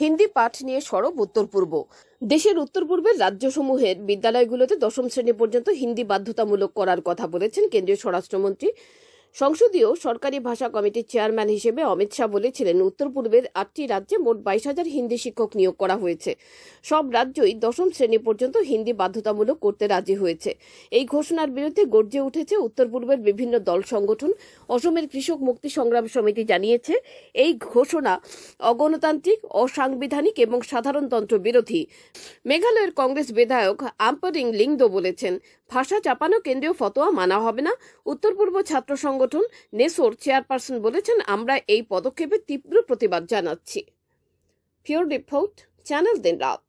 হিন্দি পাঠ নিয়ে সরব উত্তর পূর্ব দেশের উত্তর পূর্বের রাজ্যসমূহের বিদ্যালয়গুলোতে দশম শ্রেণি পর্যন্ত হিন্দি বাধ্যতামূলক করার কথা বলেছেন কেন্দ্রীয় স্বরাষ্ট্রমন্ত্রী সংসদীয় সরকারি ভাষা কমিটির চেয়ারম্যান হিসেবে অমিত শাহ বলেছিলেন, উত্তর পূর্বের আটটি রাজ্যে মোট বাইশ হাজার হিন্দি শিক্ষক নিয়োগ করা হয়েছে। সব রাজ্যই দশম শ্রেণি পর্যন্ত হিন্দি বাধ্যতামূলক করতে রাজি হয়েছে। এই ঘোষণার বিরুদ্ধে গর্জে উঠেছে উত্তর পূর্বের বিভিন্ন দল সংগঠন। অসমের কৃষক মুক্তি সংগ্রাম সমিতি জানিয়েছে, এই ঘোষণা অগণতান্ত্রিক, অসাংবিধানিক এবং সাধারণতন্ত্র বিরোধী। মেঘালয়ের কংগ্রেস বিধায়ক আম্পারিং লিংদো বলেছেন, ভাষা চাপানো কেন্দ্রীয় ফতোয়া মানা হবে না। উত্তর পূর্ব ছাত্র সংগঠন নেসোর চেয়ারপারসন বলেছেন আমরা এই পদক্ষেপে তীব্র প্রতিবাদ জানাচ্ছি। ফিওর রিপোর্ট চ্যানেল দিন রাত।